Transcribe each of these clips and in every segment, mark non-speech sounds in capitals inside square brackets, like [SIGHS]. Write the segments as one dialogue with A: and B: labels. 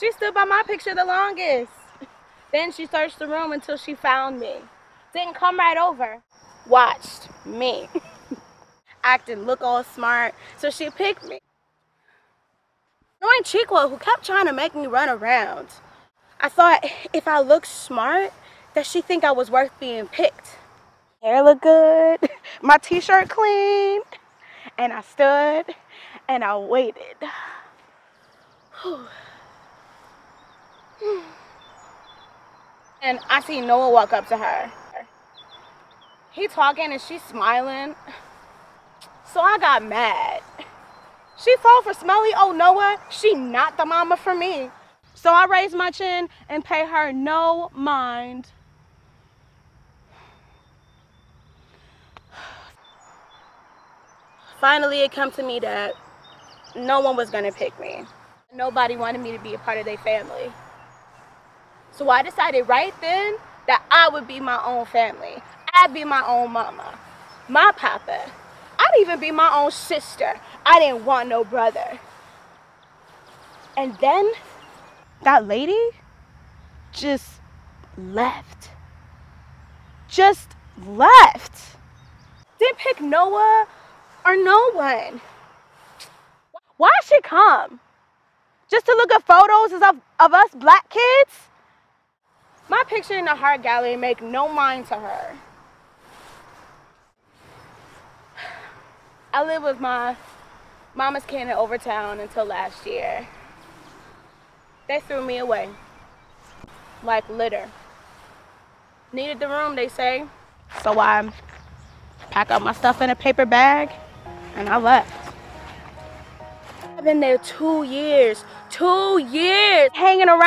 A: She stood by my picture the longest. Then she searched the room until she found me. Didn't come right over. Watched me. [LAUGHS] Acting look all smart. So she picked me. Knowing Chiqua, who kept trying to make me run around. I thought if I looked smart, that she think I was worth being picked. Hair look good, [LAUGHS] my t-shirt clean, and I stood and I waited. [SIGHS] and I see Noah walk up to her. He talking and she's smiling. So I got mad. She fall for Smelly. Oh, Noah, she not the mama for me. So I raise my chin and pay her no mind. Finally, it come to me that no one was gonna pick me. Nobody wanted me to be a part of their family. So I decided right then that I would be my own family. I'd be my own mama, my papa. I'd even be my own sister. I didn't want no brother. And then that lady just left. Just left. Didn't pick Noah or no one. Why'd she come? Just to look at photos of, of us black kids? My picture in the art gallery make no mind to her. I lived with my mama's kid in Overtown until last year. They threw me away. Like litter. Needed the room, they say. So I pack up my stuff in a paper bag and I left. I've been there two years, two years hanging around,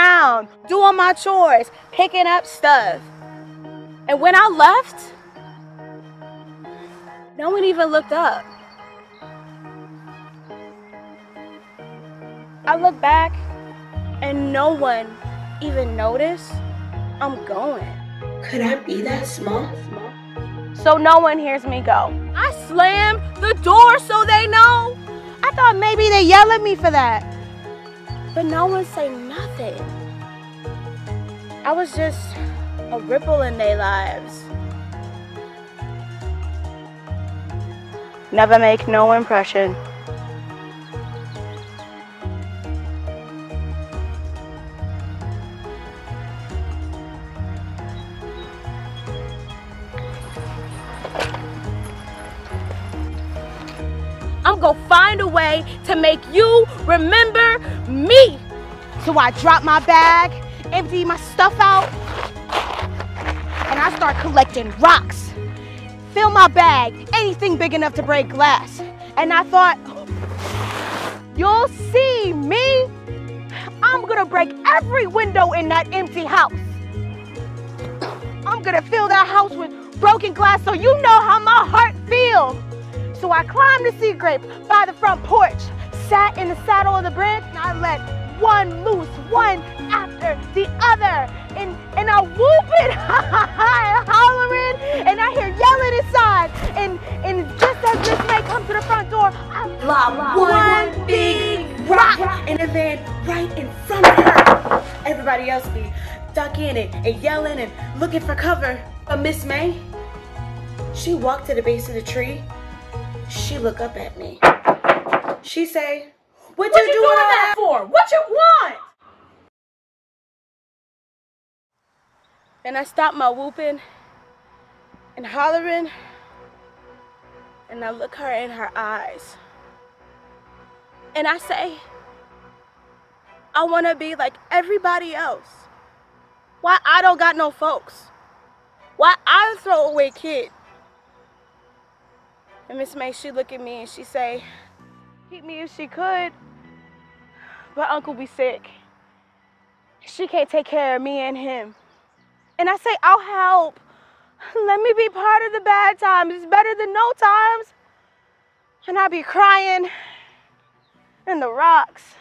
A: doing my chores, picking up stuff. And when I left, no one even looked up. I look back and no one even noticed I'm going.
B: Could I be that small?
A: So no one hears me go. I slam the door so they know. I thought maybe they yell at me for that. But no one say nothing. I was just a ripple in their lives. Never make no impression. I'm gonna find a way to make you remember me. So I drop my bag, empty my stuff out, and I start collecting rocks. Fill my bag, anything big enough to break glass. And I thought, you'll see me. I'm gonna break every window in that empty house. I'm gonna fill that house with broken glass so you know how my heart feels. So I climbed the sea grape by the front porch, sat in the saddle of the branch, and I let one loose, one after the other. And, and I whooping, [LAUGHS] hollering, and I hear yelling inside. And, and just as Miss May comes to the front door, I
B: Lob one big rock in a van right in front of her. Everybody else be ducking and, and yelling and looking for cover. But Miss May, she walked to the base of the tree she look up at me. She say, what,
C: what
B: you,
C: you
B: doing,
C: doing for? What you want?
A: And I stop my whooping and hollering and I look her in her eyes. And I say, I want to be like everybody else. Why I don't got no folks? Why I throw away kid? And Miss May, she look at me and she say, keep me if she could, but Uncle be sick. She can't take care of me and him. And I say, I'll help. Let me be part of the bad times. It's better than no times. And I be crying in the rocks,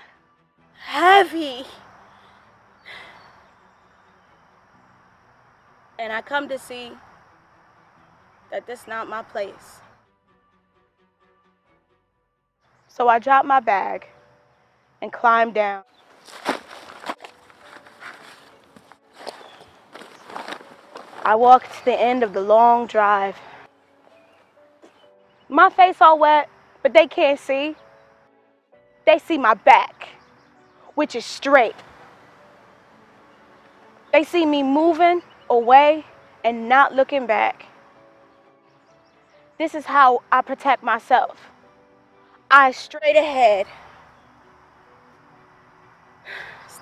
A: heavy. And I come to see that this not my place. So I drop my bag and climb down. I walked to the end of the long drive. My face all wet, but they can't see. They see my back, which is straight. They see me moving away and not looking back. This is how I protect myself. I straight ahead.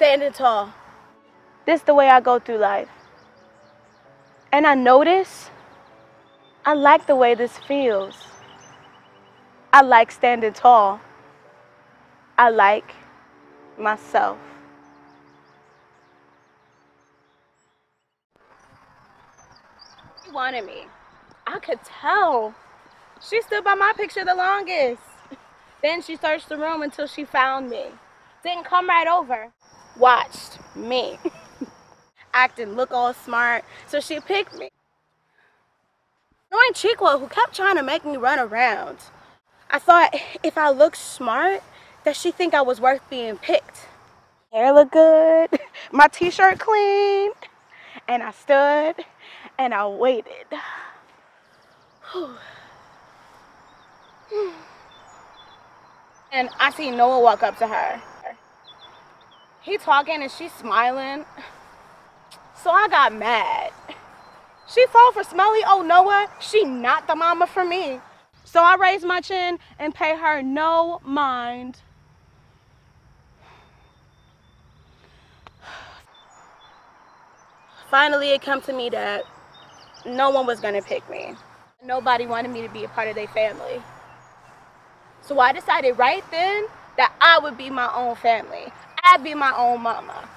A: Standing tall. This the way I go through life. And I notice I like the way this feels. I like standing tall. I like myself. She wanted me. I could tell. She stood by my picture the longest. Then she searched the room until she found me. Didn't come right over. Watched me. [LAUGHS] Acting look all smart. So she picked me. Knowing Chiqua who kept trying to make me run around. I thought if I looked smart, that she think I was worth being picked. Hair look good, [LAUGHS] my t-shirt clean, and I stood and I waited. [SIGHS] and I see Noah walk up to her. He talking and she's smiling. So I got mad. She fall for Smelly. Oh, Noah, she not the mama for me. So I raise my chin and pay her no mind. Finally, it come to me that no one was gonna pick me. Nobody wanted me to be a part of their family. So I decided right then that I would be my own family. I'd be my own mama,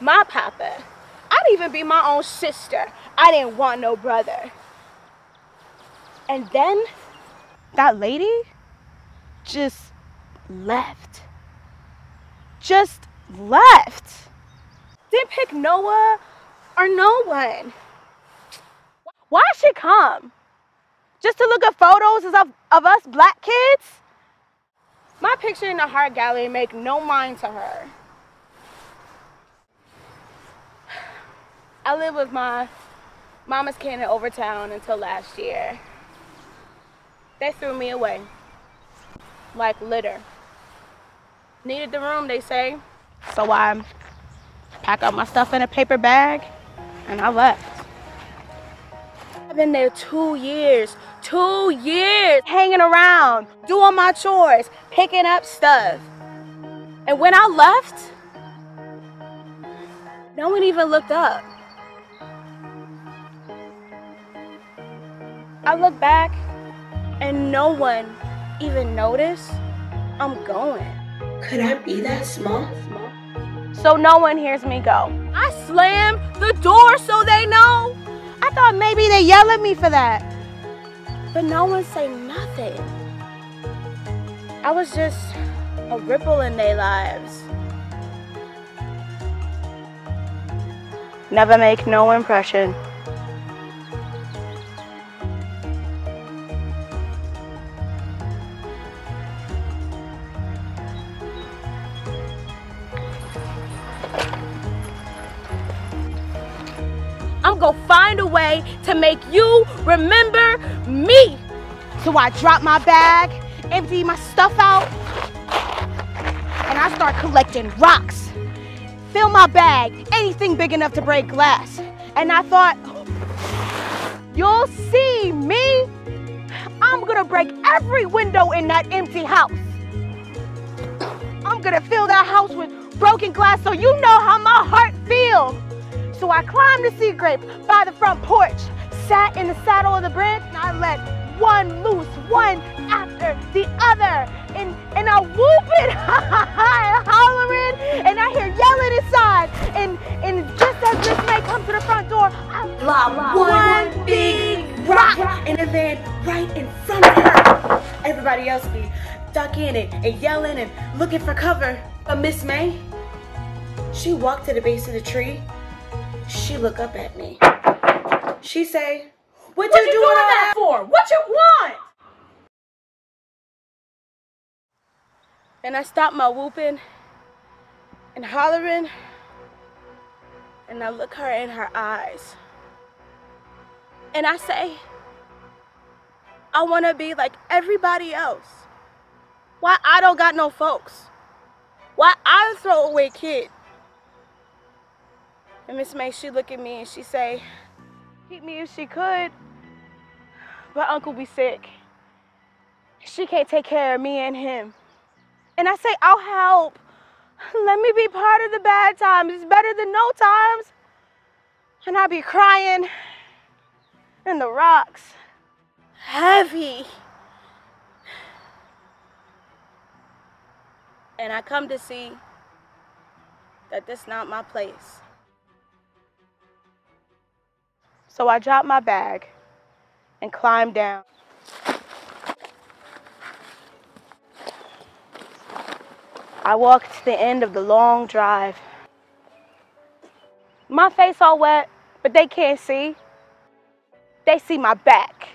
A: my papa. I'd even be my own sister. I didn't want no brother. And then that lady just left. Just left. Didn't pick Noah or no one. Why she come? Just to look at photos of, of us black kids? My picture in the art gallery make no mind to her. I lived with my mama's kid in Overtown until last year. They threw me away. Like litter. Needed the room, they say. So I pack up my stuff in a paper bag and I left. I've been there two years, two years hanging around, doing my chores, picking up stuff. And when I left, no one even looked up. I look back and no one even noticed I'm going.
B: Could I be that small?
A: So no one hears me go. I slam the door so they know. I thought maybe they yell at me for that. But no one say nothing. I was just a ripple in their lives. Never make no impression. Gonna find a way to make you remember me. So I drop my bag, empty my stuff out, and I start collecting rocks. Fill my bag, anything big enough to break glass. And I thought, you'll see me. I'm gonna break every window in that empty house. I'm gonna fill that house with broken glass so you know how my heart feels. So I climbed the sea grape by the front porch, sat in the saddle of the branch, and I let one loose, one after the other. And, and I whooping, [LAUGHS] and hollering, and I hear yelling inside. And, and just as Miss May comes to the front door, I
B: Lob one big rock in the van right in front of her. Everybody else be ducking and, and yelling and looking for cover. But Miss May, she walked to the base of the tree. She look up at me. She say, "What,
C: What
B: you,
C: you
B: doing
C: doing that for? What you want?
A: and I stopped my whooping and hollering. And I look her in her eyes. And I say, I want to be like everybody else. Why I don't got no folks? Why I a throwaway kid? And Miss May, she look at me and she say, keep me if she could, but Uncle be sick. She can't take care of me and him. And I say, I'll help. Let me be part of the bad times. It's better than no times. And I be crying in the rocks. Heavy. And I come to see that this not my place. So I drop my bag and climb down. I walk to the end of the long drive. My face all wet, but they can't see. They see my back,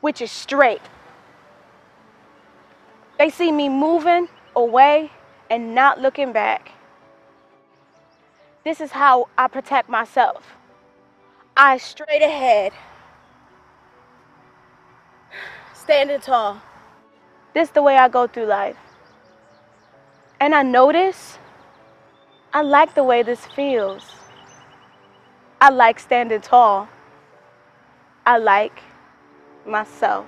A: which is straight. They see me moving away and not looking back. This is how I protect myself. Eyes straight ahead. Standing tall. This is the way I go through life. And I notice I like the way this feels. I like standing tall. I like myself.